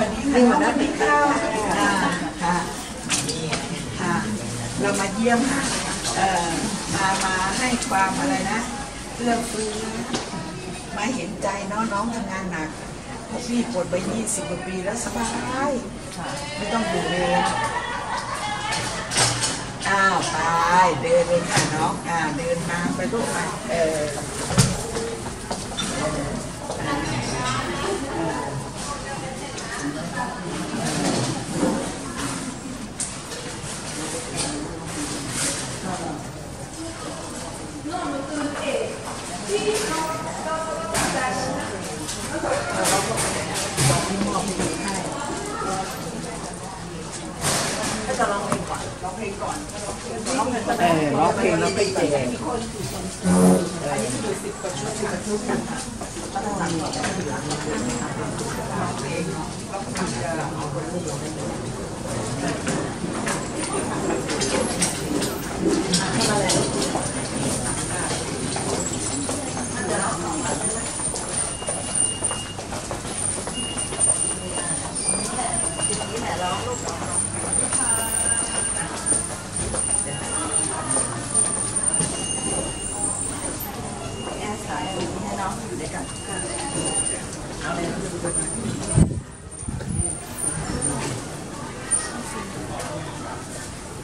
วันนี้ค่ะวันนี้ข้าวค่ะค่ะค่ะ เรามาเยี่ยมค่ะเอ่อมามาให้ความอะไรนะเอื้อเฟื้อมาเห็นใจน้องๆทำงานหนักพวกพี่ปวดไป20กว่าปีแล้วสบายไม่ต้องอยู่เลยอ้าวไปเดินเลยค่ะน้องอ่าเดินทาไปลูกไปเออ เออร้องเพลงแล้วไปแจกสวัสดีวันตอนนี้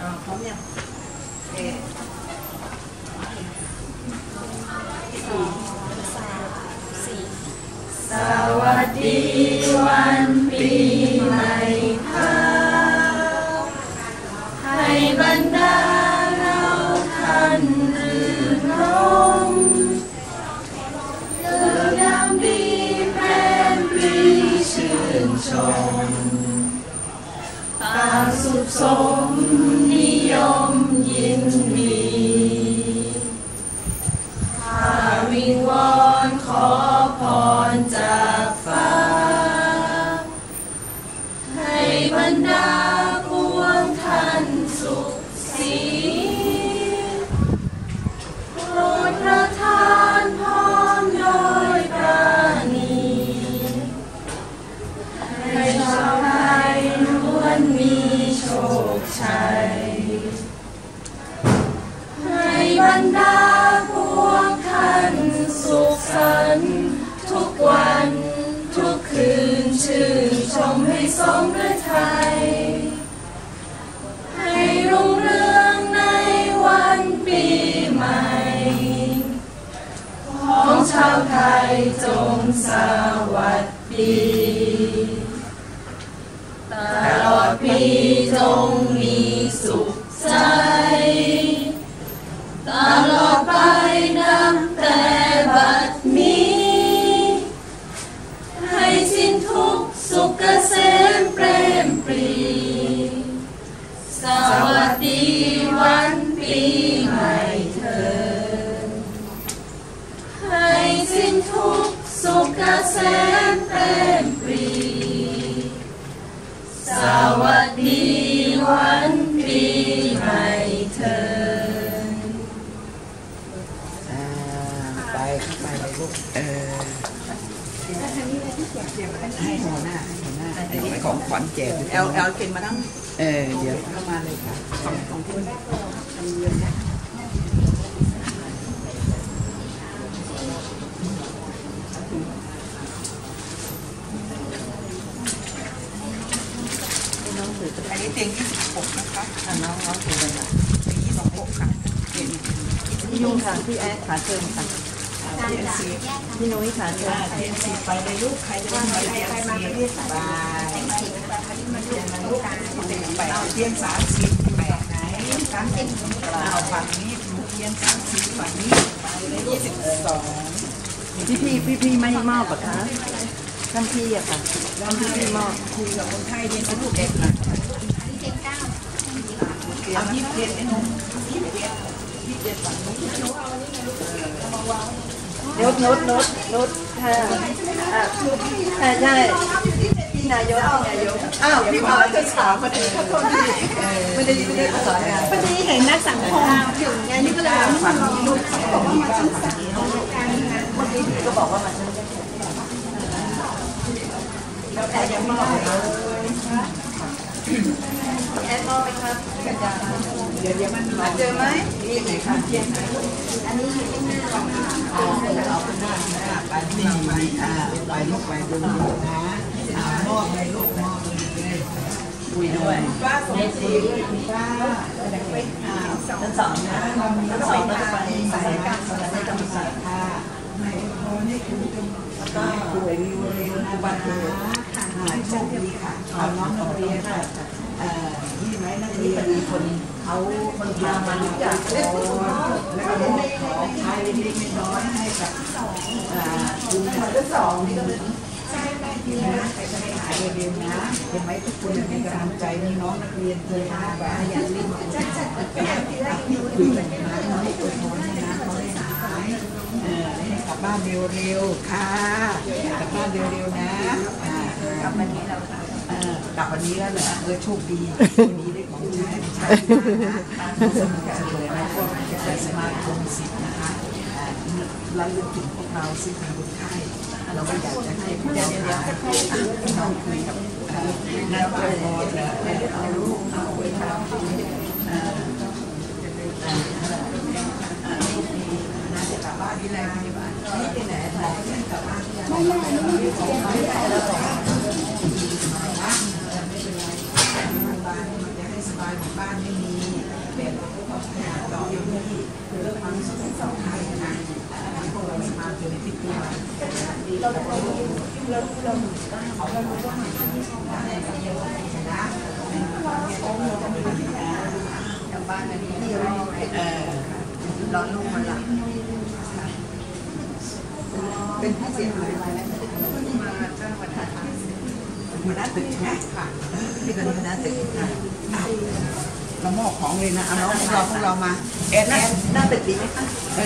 สวัสดีวันปีใหม่ค่ะให้บรรดาเราท่านรื่นรมลิกยามดีแพร่ปรีชื่นชม ตามสุขสมนิยมยิน มให้สมฤทัยให้รุ่งเรืองในวันปีใหม่ ของชาวไทยจงสวัสดีตลอดปีจงมีสุขใจตลอด ขเกษมเปรมปรีสวัสดีวันปีใหม่เธออ่าไปเข้าไปเลยลูกเออให้หัวหน้าให้หัวหน้าอันนี้ของขวัญแจกเอลเอลเกินมาตั้งเออเดี๋ยวเข้ามาเลยค่ะของของคุณ อันนี้เตียง26นะคะอ่าน้องน้องเตียงอะไรนะเตียง26ค่ะเตียงพี่ยุ่งค่ะพี่แอดขาเชิญค่ะเตียงซีพี่นุ้ยขาเชิญเตียงซีไปเลยลูกใครจะได้ไปเตียงซีบายมาเตียงนะลูกไปเอาเตียงสามสิบแปดไหนสามสิบเอาฝั่งนี้เตียงสามสิบฝั่งนี้ไปเลยยี่สิบสองพี่พี่พี่พี่ไม่มอบเหรอคะ ท่านพี่อะค่ะท่านพี่พี่มอบคุยกับคนไทยเรียนสนุกเด็กนะเอายี่เจ็ดไอ้หนุ่มยี่สิบเจ็ดยี่สิบเจ็ดฝั่งนี้นดนดนดนดค่ะอะใช่ใช่พี่นายกปีนายกอ้าวพี่มาจะถามมาถึงขอโทษทีไม่ได้ไม่ได้ภาษาไงพอดีเห็นนักสังคมอยู่ไงนี่ก็เลยว่าฝั่งนี้ลูกบอกว่ามาชื่อฝั่งนี้เมื่อกี้พี่ก็บอกว่ามน ไปาแฟยังไม่ได้เลย แอนมอบไหมครับกันยาเดี๋ยวเดี๋ยวมันหาเจอไหมนี่ไหนคะเทียนอันนี้อยู่ที่หน้าเอาเอาเป็นหน้าหน้าไปนี่ไปอ่าไปลูกไปดูนะอ่ามอบเลยลูกมอบเลยคุยด้วยป้าสมศรีคุณป้าอ่าสองสองนะเรามีสองไปใส่กันใส่กันใส่ค่ะ ป่วยมีเร็วนะบัตรนะหายโชคดีค่ะเอาน้องนักเรียนค่ะนี่ไหมนักเรียนมีคนเขาคนพามารู้จักแล้วก็มอบของใช้เล็กน้อยให้กับคุณคนที่สองนี่ก็เป็นใช่ไหมพี่นะแต่จะไม่หายเร็วนะเห็นไหมทุกคนมีกำลังใจมีน้องนักเรียนเคยมาแบบอย่าลืมจัดจัดคุยกันนะน้องอวยพรให้นะเขาได้หายเออ ให้กลับบ้านเร็วๆค่ะกลับบ้านเร็วๆนะอ่ากลับวันนี้แล้วเออกลับวันนี้แล้วเหรอเออโชคดีวันนี้ได้ของใช้ใช้นะสนุกจังเลยนะพวกสมาคมสิทธิ์นะคะระลึกถึงพวกเราซึ่งเป็นคนไข้เราก็อยากจะให้ผู้ยากไร้น้องคุยกับเอ่อนายกอบตเลยเอาลูกเอาไว้ทำเอ่อน่า จะกลับบ้านที่แรงพยาบาลนี่ไปไหนหมอก็ยังกลับบ้านที่ไม่ไม่ไม่ไม่ของไม่ได้แล้วหรอกนะไม่เป็นไรโรงพยาบาลมันจะให้สบายเหมือนบ้านไม่มีแบบต้องขยันต่ออย่างนี้คือเรื่องความสุขสองไทยนะพวกเราสมาธิในที่ตัวเราเราเราเราเขาเราต้องมาที่ช่องบ้านในเดียวนะต้องมีต้องมีทางบ้านอันนี้ที่เราเออร้อนลูกมันหลับ เป็นผู้เสียหายอะไรนะมาจ้างวันอาทิตย์หัวหน้าตึกใช่ไหมค่ะที่เป็นหัวหน้าตึกค่ะเรามอบของเลยนะเอาน้องพวกเราพวกเรามาแอนแอนหน้าตึกดีไหมคะ